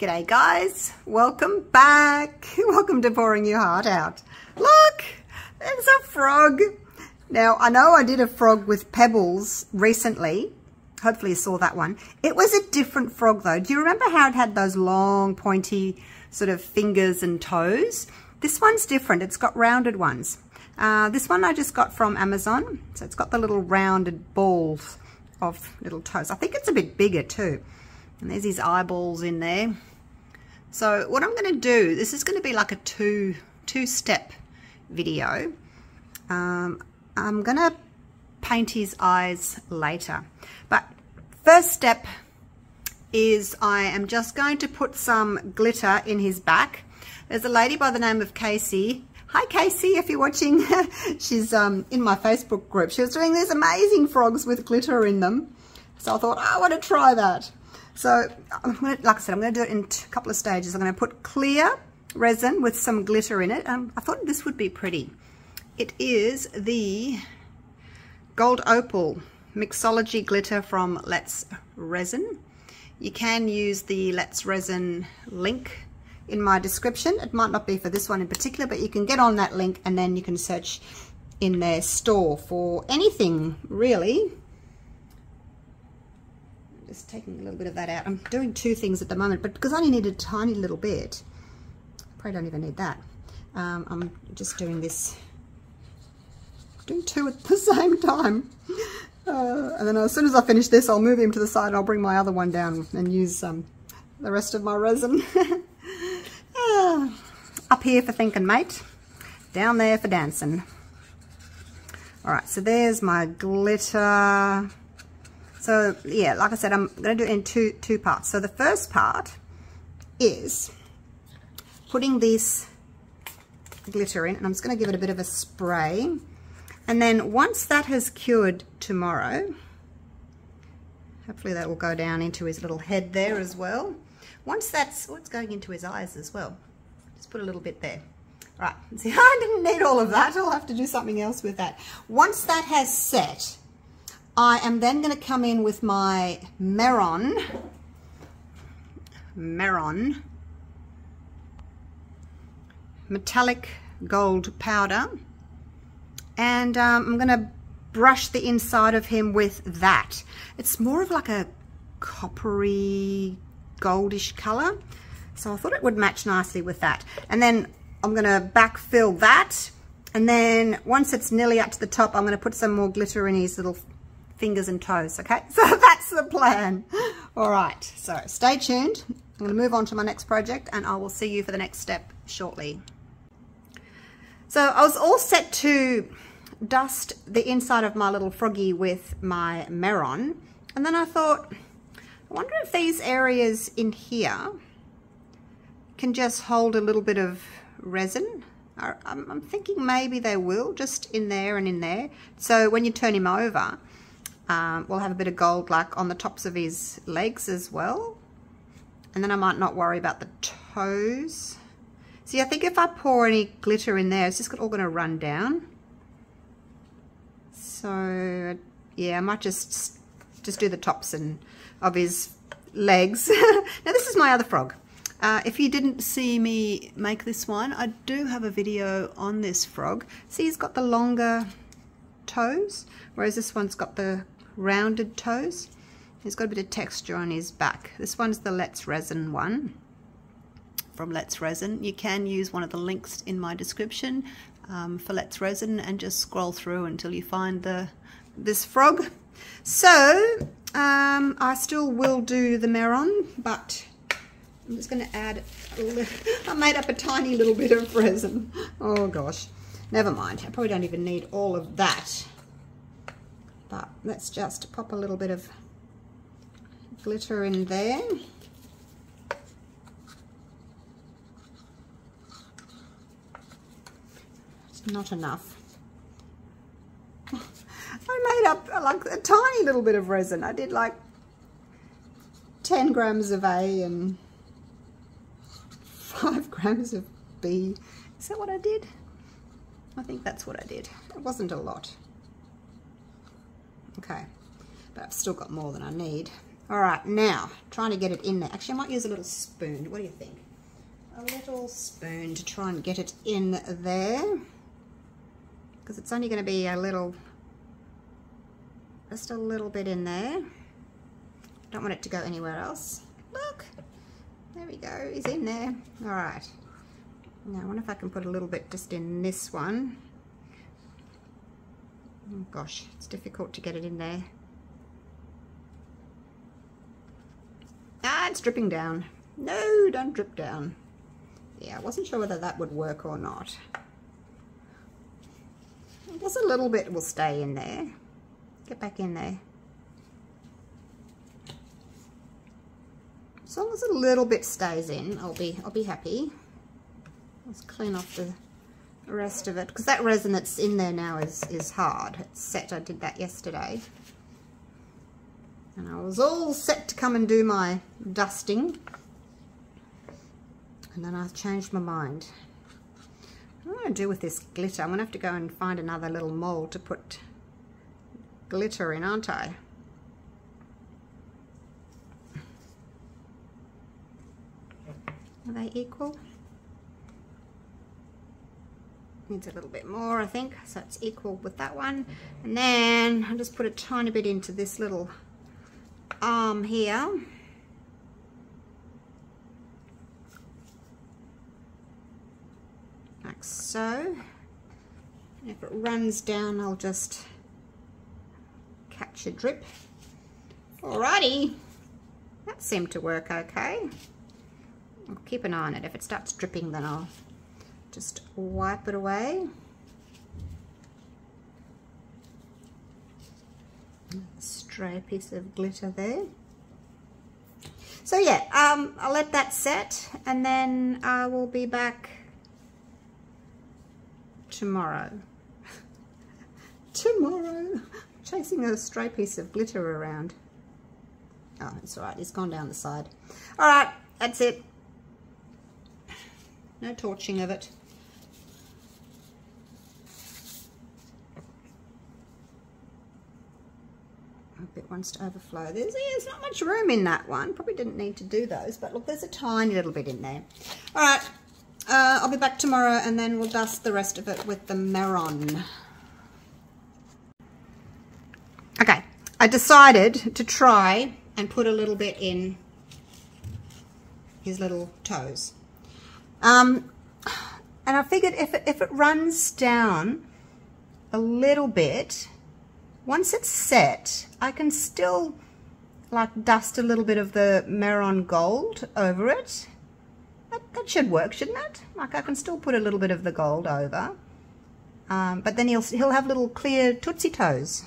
G'day guys, welcome back. Welcome to Pouring Your Heart Out. Look, there's a frog. Now, I know I did a frog with pebbles recently. Hopefully you saw that one. It was a different frog though. Do you remember how it had those long pointy sort of fingers and toes? This one's different. It's got rounded ones. Uh, this one I just got from Amazon. So it's got the little rounded balls of little toes. I think it's a bit bigger too. And there's his eyeballs in there. So what I'm going to do, this is going to be like a two, two step video. Um, I'm going to paint his eyes later. But first step is I am just going to put some glitter in his back. There's a lady by the name of Casey. Hi Casey, if you're watching. She's um, in my Facebook group. She was doing these amazing frogs with glitter in them. So I thought, oh, I want to try that. So, gonna, like I said, I'm going to do it in a couple of stages. I'm going to put clear resin with some glitter in it. Um, I thought this would be pretty. It is the Gold Opal Mixology Glitter from Let's Resin. You can use the Let's Resin link in my description. It might not be for this one in particular, but you can get on that link and then you can search in their store for anything really just taking a little bit of that out. I'm doing two things at the moment, but because I only need a tiny little bit, I probably don't even need that. Um, I'm just doing this, doing two at the same time. Uh, and then as soon as I finish this, I'll move him to the side. And I'll bring my other one down and use um, the rest of my resin. uh, up here for thinking, mate. Down there for dancing. All right, so there's my glitter. So yeah, like I said, I'm going to do it in two, two parts. So the first part is putting this glitter in and I'm just going to give it a bit of a spray. And then once that has cured tomorrow, hopefully that will go down into his little head there as well. Once that's, oh, it's going into his eyes as well. Just put a little bit there. Right, see, I didn't need all of that. I'll have to do something else with that. Once that has set, I am then going to come in with my Mehron, Mehron metallic gold powder. And um, I'm going to brush the inside of him with that. It's more of like a coppery goldish color. So I thought it would match nicely with that. And then I'm going to backfill that. And then once it's nearly up to the top I'm going to put some more glitter in his little fingers and toes, okay? So that's the plan. All right, so stay tuned. I'm gonna move on to my next project and I will see you for the next step shortly. So I was all set to dust the inside of my little froggy with my Mehron. And then I thought, I wonder if these areas in here can just hold a little bit of resin. I'm thinking maybe they will, just in there and in there. So when you turn him over, um, we'll have a bit of gold like on the tops of his legs as well. And then I might not worry about the toes. See, I think if I pour any glitter in there, it's just all going to run down. So, yeah, I might just just do the tops and of his legs. now, this is my other frog. Uh, if you didn't see me make this one, I do have a video on this frog. See, he's got the longer toes, whereas this one's got the rounded toes. He's got a bit of texture on his back. This one's the Let's Resin one from Let's Resin. You can use one of the links in my description um, for Let's Resin and just scroll through until you find the this frog. So um, I still will do the Mehron, but I'm just going to add, I made up a tiny little bit of resin. Oh gosh, never mind. I probably don't even need all of that. But let's just pop a little bit of glitter in there. It's not enough. I made up like a tiny little bit of resin. I did like 10 grams of A and 5 grams of B. Is that what I did? I think that's what I did. It wasn't a lot. Okay, but I've still got more than I need. All right, now, trying to get it in there. Actually, I might use a little spoon. What do you think? A little spoon to try and get it in there. Because it's only going to be a little, just a little bit in there. Don't want it to go anywhere else. Look, there we go, he's in there. All right. Now, I wonder if I can put a little bit just in this one. Oh gosh, it's difficult to get it in there. Ah, it's dripping down. No, don't drip down. Yeah, I wasn't sure whether that would work or not. I guess a little bit will stay in there. Get back in there. As long as a little bit stays in, I'll be I'll be happy. Let's clean off the rest of it because that resin that's in there now is is hard. It's set. I did that yesterday. And I was all set to come and do my dusting. And then I changed my mind. What am I going to do with this glitter? I'm going to have to go and find another little mold to put glitter in, aren't I? Are they equal? Needs a little bit more, I think. So it's equal with that one. And then I'll just put a tiny bit into this little arm here. Like so. And if it runs down, I'll just catch a drip. Alrighty. That seemed to work okay. I'll keep an eye on it. If it starts dripping, then I'll just wipe it away. stray piece of glitter there. So yeah, um, I'll let that set and then I will be back tomorrow. tomorrow. Chasing a stray piece of glitter around. Oh, it's alright, it's gone down the side. Alright, that's it. No torching of it. Wants to overflow. There's, yeah, there's not much room in that one. Probably didn't need to do those, but look, there's a tiny little bit in there. All right, uh, I'll be back tomorrow and then we'll dust the rest of it with the Mehron. Okay, I decided to try and put a little bit in his little toes. Um, and I figured if it, if it runs down a little bit, once it's set, I can still like dust a little bit of the Mehron Gold over it. That, that should work, shouldn't it? Like I can still put a little bit of the gold over. Um, but then he'll, he'll have little clear Tootsie Toes.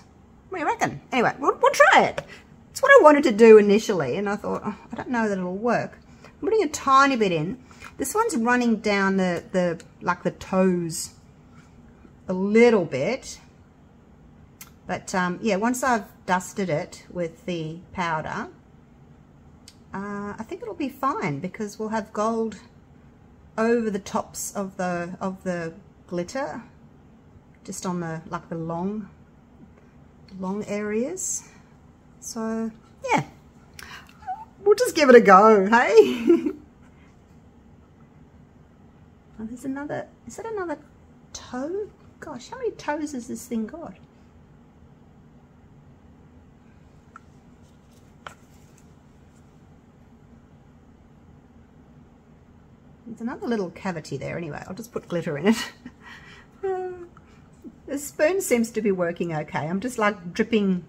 What do you reckon? Anyway, we'll, we'll try it. It's what I wanted to do initially, and I thought, oh, I don't know that it'll work. I'm putting a tiny bit in. This one's running down the, the like the toes a little bit. But um, yeah, once I've dusted it with the powder, uh, I think it'll be fine because we'll have gold over the tops of the of the glitter, just on the like the long long areas. So yeah, we'll just give it a go, hey. oh, there's another. Is that another toe? Gosh, how many toes has this thing got? There's another little cavity there anyway. I'll just put glitter in it. the spoon seems to be working okay. I'm just like dripping,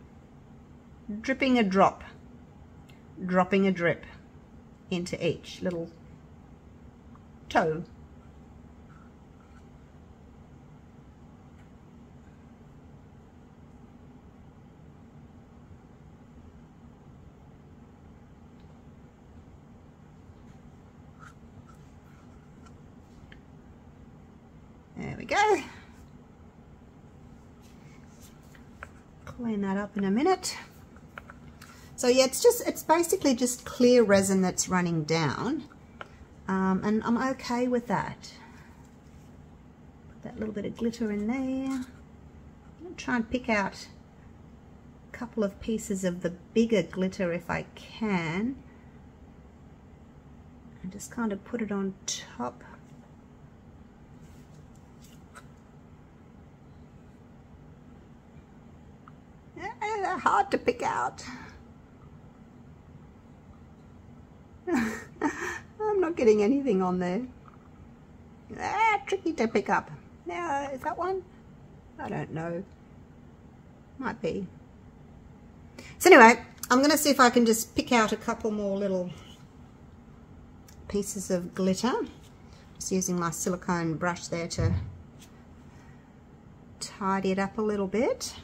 dripping a drop, dropping a drip into each little toe. There we go. Clean that up in a minute. So yeah, it's just, it's basically just clear resin that's running down. Um, and I'm okay with that. Put that little bit of glitter in there. Try and pick out a couple of pieces of the bigger glitter if I can. And just kind of put it on top. Hard to pick out. I'm not getting anything on there. Ah, tricky to pick up. Now, is that one? I don't know. Might be. So anyway, I'm going to see if I can just pick out a couple more little pieces of glitter. Just using my silicone brush there to tidy it up a little bit.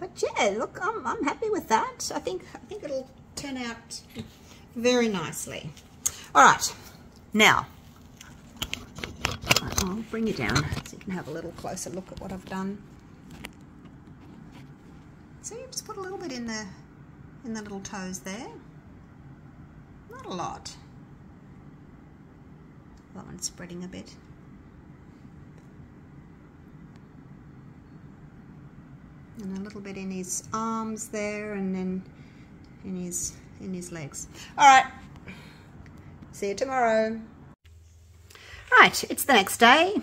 But yeah, look, I'm, I'm happy with that. I think I think it'll turn out very nicely. All right, now I'll bring you down so you can have a little closer look at what I've done. So you just put a little bit in the in the little toes there. Not a lot. That one's spreading a bit. And a little bit in his arms there and then in his in his legs. All right. See you tomorrow. Right, it's the next day.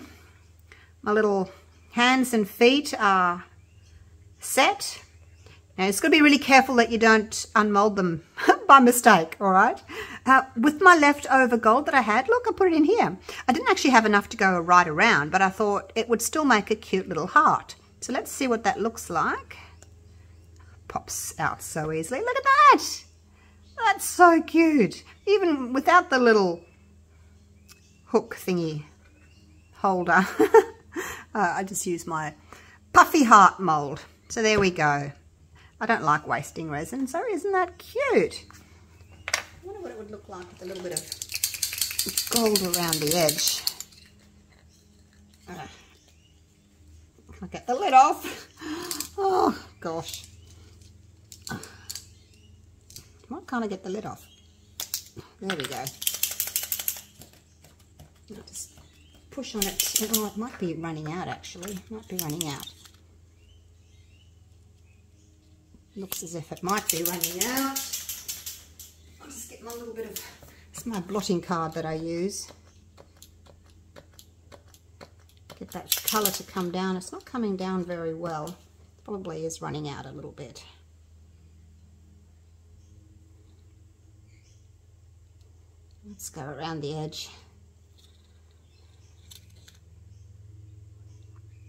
My little hands and feet are set. Now, it's got to be really careful that you don't unmold them by mistake, all right? Uh, with my leftover gold that I had, look, I put it in here. I didn't actually have enough to go right around, but I thought it would still make a cute little heart. So let's see what that looks like. Pops out so easily. Look at that! That's so cute. Even without the little hook thingy holder. uh, I just use my puffy heart mold. So there we go. I don't like wasting resin, so isn't that cute? I wonder what it would look like with a little bit of gold around the edge. Uh, I'll get the lid off. Oh, gosh. Why can't I get the lid off? There we go. I'll just push on it. Oh, it might be running out actually. It might be running out. Looks as if it might be running out. I'll just get my little bit of, it's my blotting card that I use. Get that colour to come down. It's not coming down very well. Probably is running out a little bit. Let's go around the edge.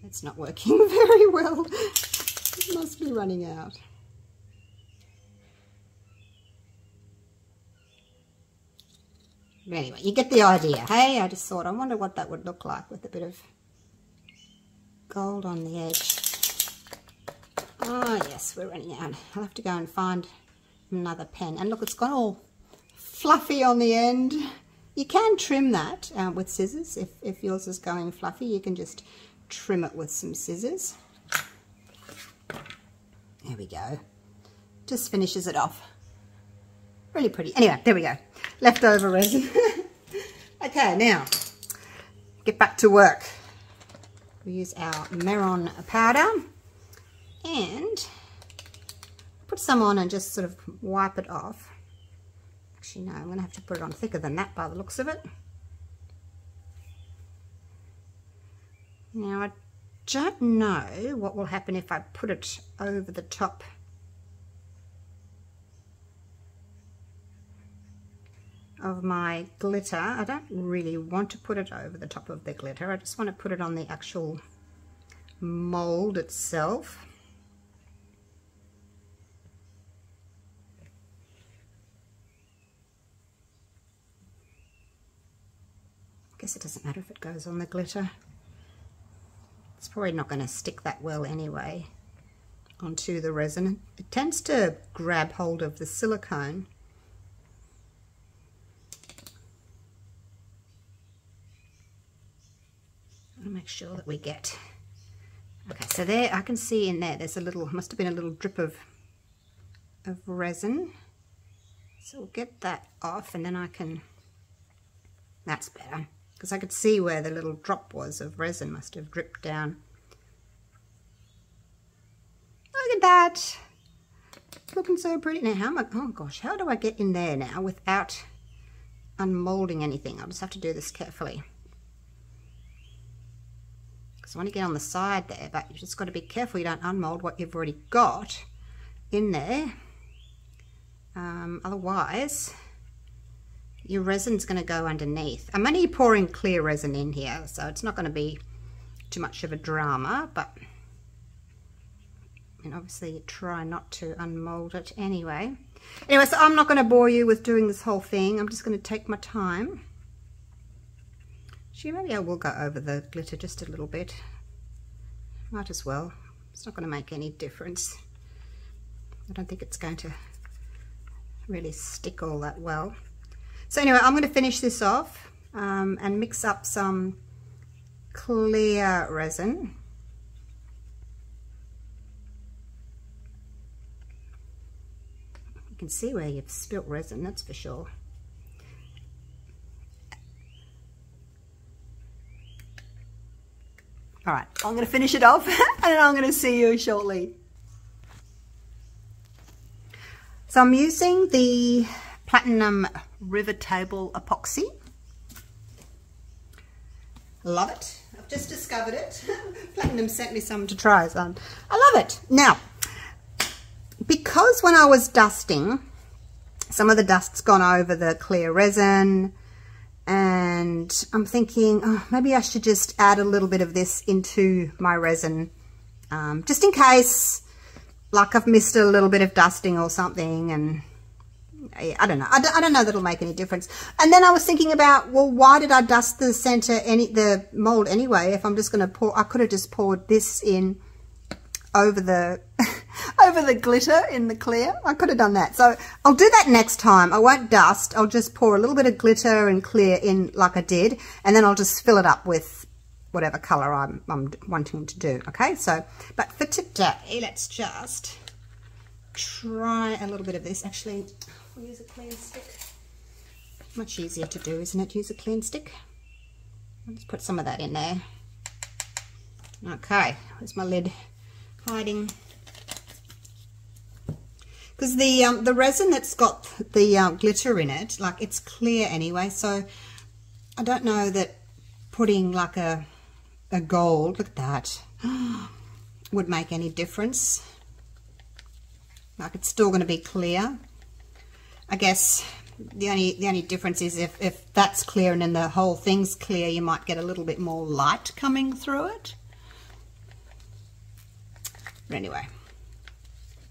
It's not working very well. It must be running out. anyway, you get the idea. Hey, I just thought, I wonder what that would look like with a bit of gold on the edge. Oh, yes, we're running out. I'll have to go and find another pen. And look, it's gone all fluffy on the end. You can trim that uh, with scissors. If, if yours is going fluffy, you can just trim it with some scissors. There we go. Just finishes it off. Really pretty. Anyway, there we go. Leftover resin. okay, now, get back to work. We use our Mehron powder and put some on and just sort of wipe it off. Actually, no, I'm going to have to put it on thicker than that by the looks of it. Now, I don't know what will happen if I put it over the top of my glitter. I don't really want to put it over the top of the glitter. I just want to put it on the actual mold itself. I guess it doesn't matter if it goes on the glitter. It's probably not going to stick that well anyway onto the resin. It tends to grab hold of the silicone. Make sure that we get okay so there I can see in there there's a little must have been a little drip of of resin so we'll get that off and then I can that's better because I could see where the little drop was of resin must have dripped down. Look at that. Looking so pretty. Now, how am I, oh gosh, how do I get in there now without unmolding anything? I'll just have to do this carefully. Because I want to get on the side there, but you've just got to be careful you don't unmold what you've already got in there. Um, otherwise, your resin's going to go underneath. I'm only pouring clear resin in here, so it's not going to be too much of a drama, but and obviously try not to unmold it anyway. Anyway, so I'm not going to bore you with doing this whole thing. I'm just going to take my time. Actually, maybe I will go over the glitter just a little bit. Might as well. It's not going to make any difference. I don't think it's going to really stick all that well. So anyway, I'm going to finish this off um, and mix up some clear resin. You can see where you've spilt resin, that's for sure. All right, I'm going to finish it off and I'm going to see you shortly. So I'm using the Platinum River Table Epoxy. Love it. I've just discovered it. Platinum sent me some to try. So I love it. Now, because when I was dusting, some of the dust's gone over the clear resin and I'm thinking oh, maybe I should just add a little bit of this into my resin um, just in case like I've missed a little bit of dusting or something and I don't know. I don't, I don't know that'll make any difference. And then I was thinking about, well, why did I dust the center, any the mold anyway? If I'm just going to pour, I could have just poured this in over the over the glitter in the clear. I could have done that. So I'll do that next time. I won't dust. I'll just pour a little bit of glitter and clear in like I did. And then I'll just fill it up with whatever color I'm, I'm wanting to do. Okay, so, but for today, let's just try a little bit of this. Actually, we'll use a clean stick. Much easier to do, isn't it? Use a clean stick. I'll just put some of that in there. Okay, where's my lid hiding? Because the um, the resin that's got the uh, glitter in it, like it's clear anyway, so I don't know that putting like a a gold, look at that, would make any difference. Like it's still going to be clear. I guess the only the only difference is if, if that's clear and then the whole thing's clear, you might get a little bit more light coming through it. But anyway,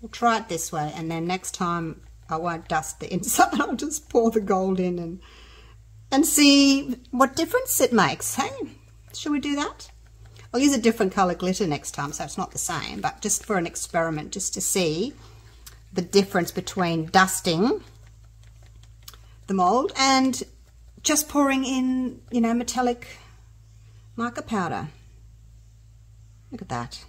we'll try it this way and then next time I won't dust the inside, I'll just pour the gold in and and see what difference it makes. Hey, should we do that? I'll use a different colour glitter next time so it's not the same, but just for an experiment, just to see the difference between dusting the mould and just pouring in, you know, metallic mica powder. Look at that.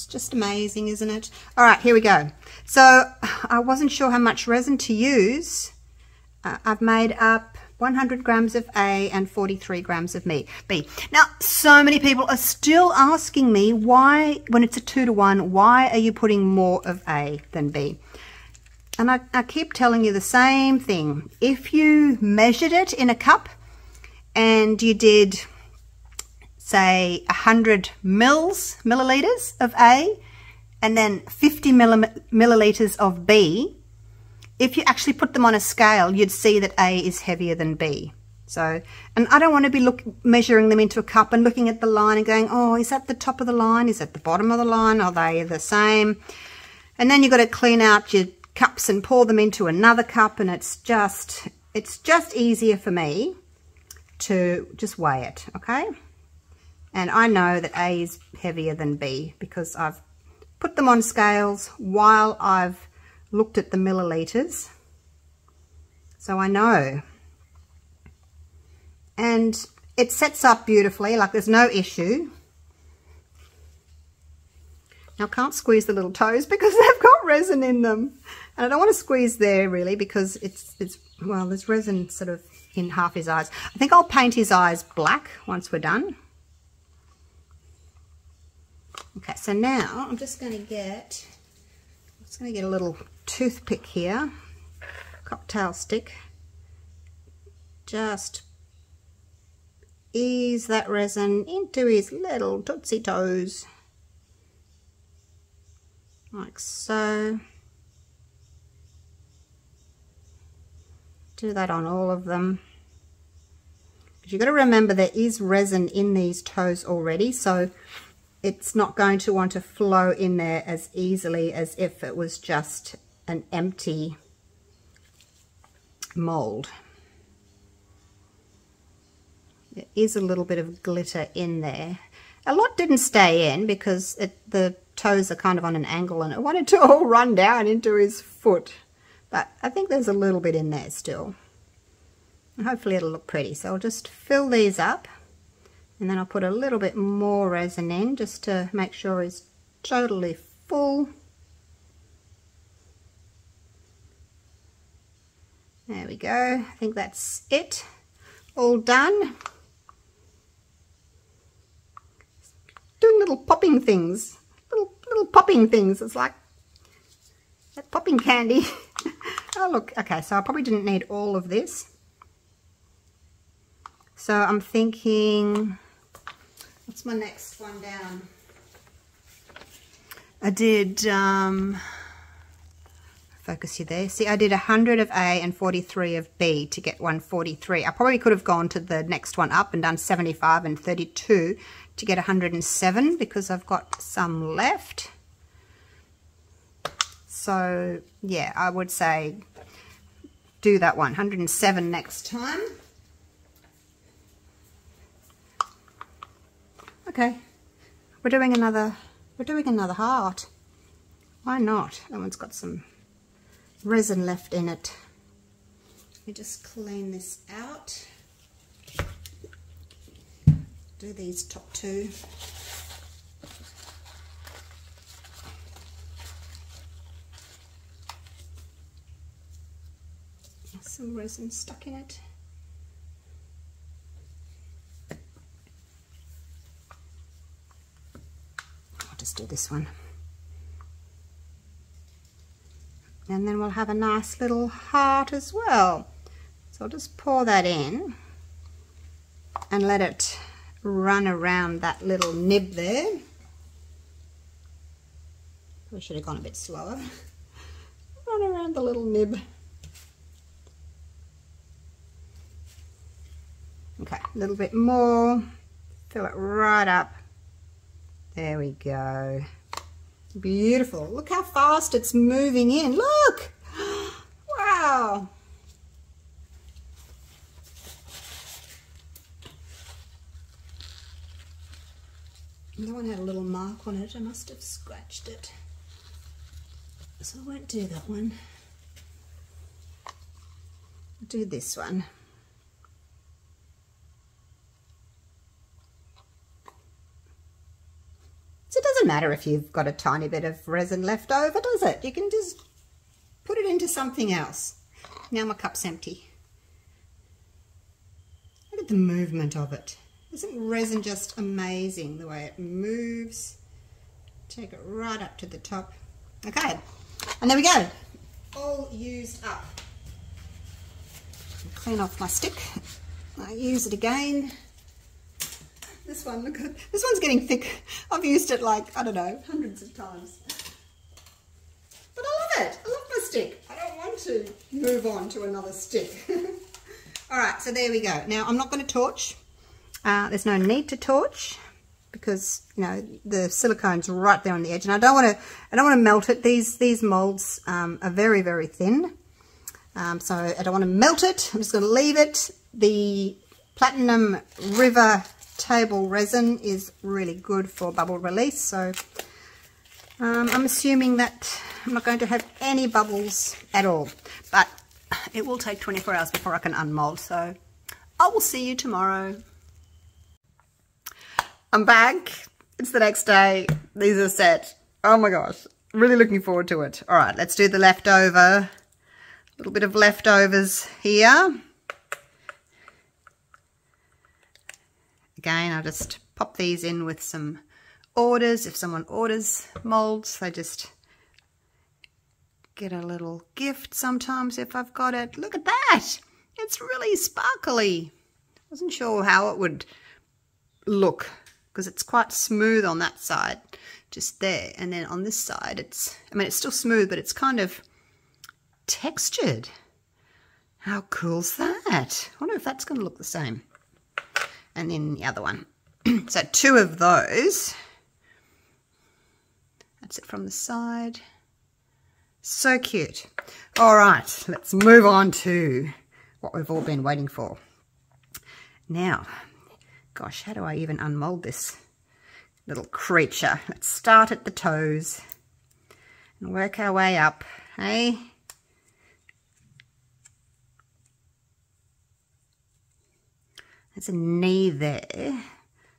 It's just amazing, isn't it? All right, here we go. So I wasn't sure how much resin to use. Uh, I've made up 100 grams of A and 43 grams of B. Now, so many people are still asking me why, when it's a two to one, why are you putting more of A than B? And I, I keep telling you the same thing. If you measured it in a cup and you did, say, 100 mils, milliliters of A, and then 50 milliliters of B, if you actually put them on a scale, you'd see that A is heavier than B. So, and I don't want to be look, measuring them into a cup and looking at the line and going, oh, is that the top of the line? Is that the bottom of the line? Are they the same? And then you've got to clean out your cups and pour them into another cup and it's just, it's just easier for me to just weigh it, okay? And I know that A is heavier than B because I've put them on scales while I've looked at the milliliters. So I know. And it sets up beautifully, like there's no issue. Now I can't squeeze the little toes because they've got resin in them. And I don't want to squeeze there really because it's, it's well, there's resin sort of in half his eyes. I think I'll paint his eyes black once we're done. Okay, so now I'm just going to get, I'm just going to get a little toothpick here, cocktail stick, just ease that resin into his little tootsie toes, like so. Do that on all of them. But you've got to remember there is resin in these toes already, so it's not going to want to flow in there as easily as if it was just an empty mold. There is a little bit of glitter in there. A lot didn't stay in because it, the toes are kind of on an angle and it wanted to all run down into his foot. But I think there's a little bit in there still. Hopefully it'll look pretty. So I'll just fill these up. And then I'll put a little bit more resin in just to make sure it's totally full. There we go. I think that's it. All done. Doing little popping things. Little little popping things. It's like that popping candy. oh, look. Okay, so I probably didn't need all of this. So I'm thinking, what's my next one down? I did, um, focus you there. See, I did 100 of A and 43 of B to get 143. I probably could have gone to the next one up and done 75 and 32 to get 107 because I've got some left. So, yeah, I would say do that one. 107 next time. Okay, we're doing another, we're doing another heart. Why not? That one's got some resin left in it. Let me just clean this out. Do these top two. some resin stuck in it. I'll just do this one. And then we'll have a nice little heart as well. So I'll just pour that in and let it run around that little nib there. I should have gone a bit slower. run around the little nib. Okay, a little bit more. Fill it right up. There we go. Beautiful. Look how fast it's moving in. Look! Wow! That one had a little mark on it. I must have scratched it. So I won't do that one. I'll do this one. doesn't matter if you've got a tiny bit of resin left over, does it? You can just put it into something else. Now my cup's empty. Look at the movement of it. Isn't resin just amazing the way it moves? Take it right up to the top. Okay, and there we go. All used up. Clean off my stick. I use it again. This one, look at this one's getting thick. I've used it like, I don't know, hundreds of times. But I love it. I love my stick. I don't want to move on to another stick. All right, so there we go. Now, I'm not going to torch. Uh, there's no need to torch because you know the silicone's right there on the edge, and I don't want to. I don't want to melt it. These these molds um, are very very thin, um, so I don't want to melt it. I'm just going to leave it. The Platinum River table resin is really good for bubble release. So um, I'm assuming that I'm not going to have any bubbles at all. But it will take 24 hours before I can unmold. So I will see you tomorrow. I'm back. It's the next day. These are set. Oh my gosh. Really looking forward to it. All right, let's do the leftover. A little bit of leftovers here. Again, I'll just pop these in with some orders. If someone orders molds, they just get a little gift sometimes if I've got it. Look at that. It's really sparkly. Wasn't sure how it would look because it's quite smooth on that side just there and then on this side it's I mean it's still smooth but it's kind of textured how cool's that I wonder if that's going to look the same and then the other one. So two of those. That's it from the side. So cute. All right let's move on to what we've all been waiting for. Now gosh how do I even unmold this little creature. Let's start at the toes and work our way up, hey? There's a knee there.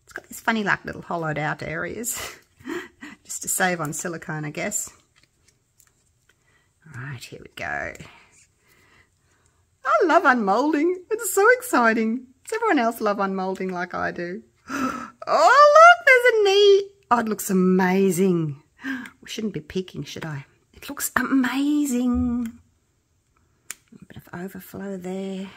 It's got these funny like little hollowed out areas just to save on silicone, I guess. All right, here we go. I love unmolding. It's so exciting. Does everyone else love unmolding like I do? Oh, look, there's a knee. Oh, it looks amazing. We shouldn't be peeking, should I? It looks amazing. A bit of overflow there.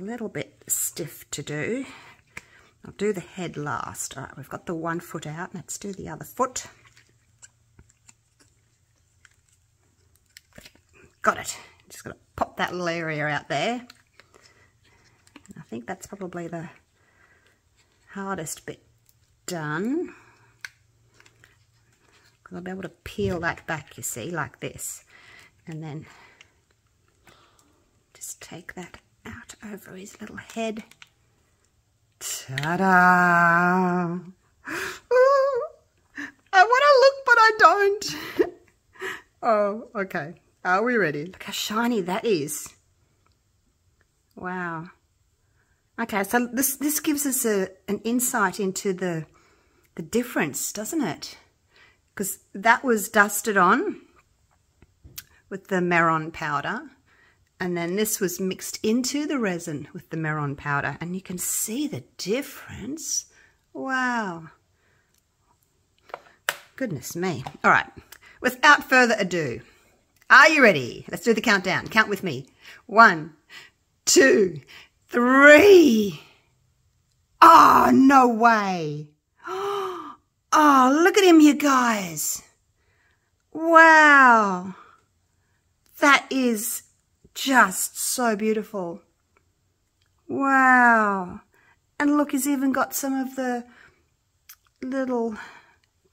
Little bit stiff to do. I'll do the head last. All right, we've got the one foot out. Let's do the other foot. Got it. Just got to pop that little area out there. I think that's probably the hardest bit done. I'll be able to peel that back, you see, like this. And then just take that out over his little head. Ta-da! I want to look, but I don't. oh, okay. Are we ready? Look how shiny that is. Wow. Okay, so this, this gives us a, an insight into the, the difference, doesn't it? Because that was dusted on with the Mehron powder. And then this was mixed into the resin with the Mehron powder. And you can see the difference. Wow. Goodness me. All right. Without further ado, are you ready? Let's do the countdown. Count with me. One, two, three. Oh, no way. Oh, look at him, you guys. Wow. That is just so beautiful. Wow. And look, he's even got some of the little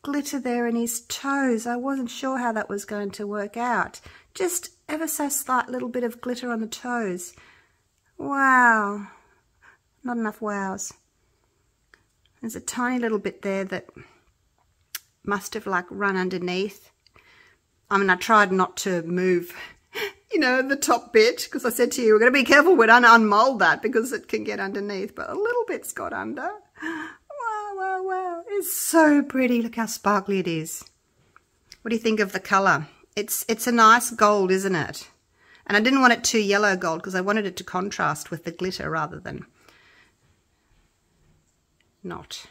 glitter there in his toes. I wasn't sure how that was going to work out. Just ever so slight little bit of glitter on the toes. Wow. Not enough wows. There's a tiny little bit there that must have like run underneath. I mean, I tried not to move, you know, the top bit because I said to you, we're going to be careful we don't unmold that because it can get underneath, but a little bit's got under wow, wow. Wow. It's so pretty. Look how sparkly it is. What do you think of the colour? It's, it's a nice gold, isn't it? And I didn't want it too yellow gold because I wanted it to contrast with the glitter rather than not.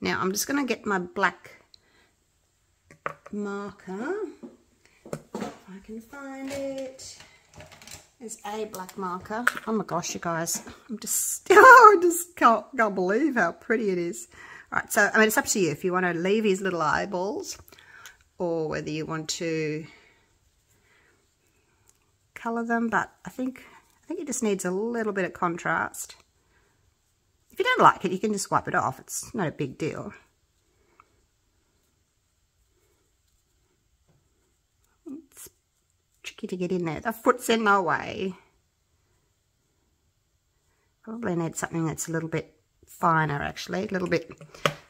Now, I'm just going to get my black marker. Can find it. There's a black marker. Oh my gosh, you guys. I'm just, oh, I just can't, can't believe how pretty it is. All right, so, I mean, it's up to you if you want to leave his little eyeballs or whether you want to colour them, but I think, I think it just needs a little bit of contrast. If you don't like it, you can just wipe it off. It's not a big deal. To get in there. The foot's in my way. Probably need something that's a little bit finer actually, a little bit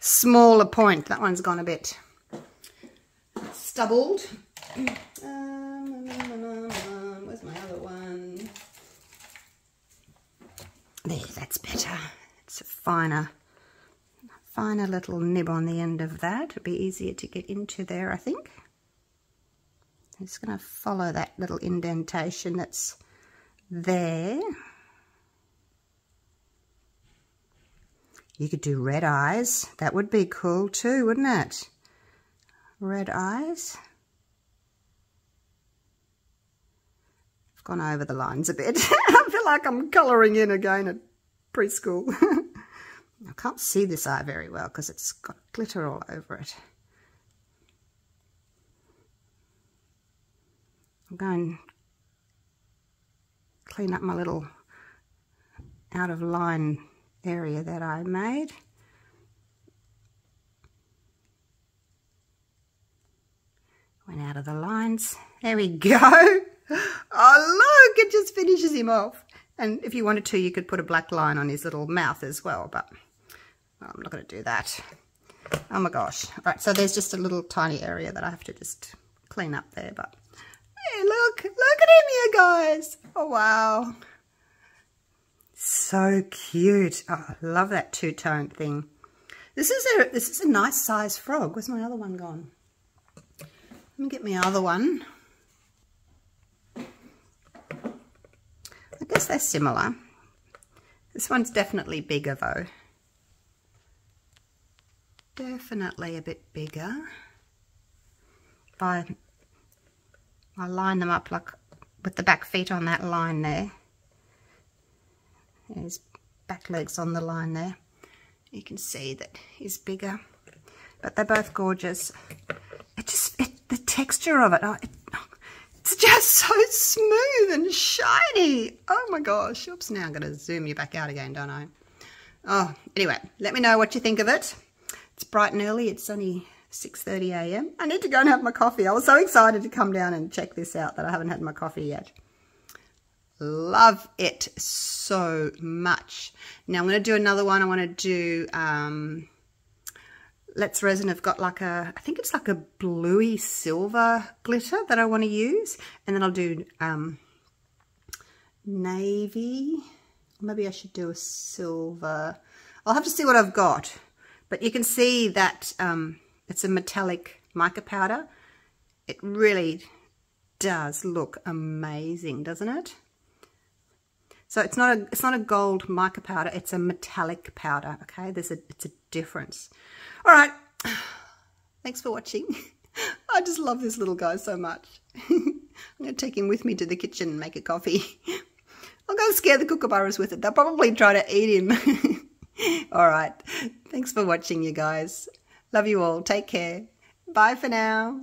smaller point. That one's gone a bit stubbled. Um, um, um, um, where's my other one? There, that's better. It's a finer, finer little nib on the end of that. It'll be easier to get into there, I think. I'm just going to follow that little indentation that's there. You could do red eyes. That would be cool too, wouldn't it? Red eyes. I've gone over the lines a bit. I feel like I'm colouring in again at preschool. I can't see this eye very well because it's got glitter all over it. I'm going to clean up my little out of line area that I made. Went out of the lines. There we go. Oh, look, it just finishes him off. And if you wanted to, you could put a black line on his little mouth as well, but I'm not going to do that. Oh my gosh. All right, so there's just a little tiny area that I have to just clean up there, but Hey, look, look at him, you guys. Oh, wow. So cute. Oh, I love that two-tone thing. This is a this is a nice size frog. Where's my other one gone? Let me get my other one. I guess they're similar. This one's definitely bigger though. Definitely a bit bigger. By I line them up like with the back feet on that line there. His back legs on the line there. You can see that he's bigger, but they're both gorgeous. It just, it, the texture of it, oh, it, it's just so smooth and shiny. Oh my gosh. Oops, now I'm going to zoom you back out again, don't I? Oh, anyway, let me know what you think of it. It's bright and early. It's only 6.30am. I need to go and have my coffee. I was so excited to come down and check this out that I haven't had my coffee yet. Love it so much. Now I'm going to do another one. I want to do, um, Let's Resin have got like a, I think it's like a bluey silver glitter that I want to use. And then I'll do um, navy. Maybe I should do a silver. I'll have to see what I've got. But you can see that um, it's a metallic mica powder. It really does look amazing, doesn't it? So it's not a it's not a gold mica powder, it's a metallic powder, okay? There's a it's a difference. All right. Thanks for watching. I just love this little guy so much. I'm going to take him with me to the kitchen and make a coffee. I'll go scare the kookaburras with it. They'll probably try to eat him. All right. Thanks for watching, you guys. Love you all. Take care. Bye for now.